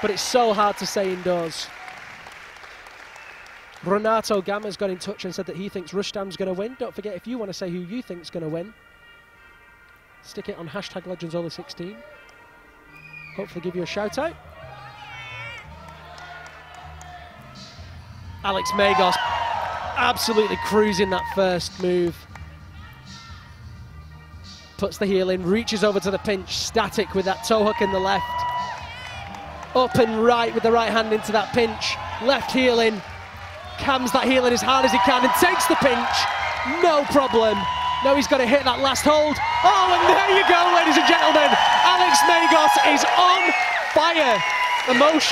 but it's so hard to say indoors. Renato Gamma's got in touch and said that he thinks Rustam's going to win. Don't forget, if you want to say who you think's going to win, stick it on hashtag LegendsOnly16. Hopefully give you a shout out. Alex Megos absolutely cruising that first move. Puts the heel in, reaches over to the pinch, static with that toe hook in the left. Up and right with the right hand into that pinch. Left heel in, cams that heel in as hard as he can and takes the pinch. No problem. Now he's got to hit that last hold. Oh, and there you go, ladies and gentlemen. Alex Megos is on fire. Emotion.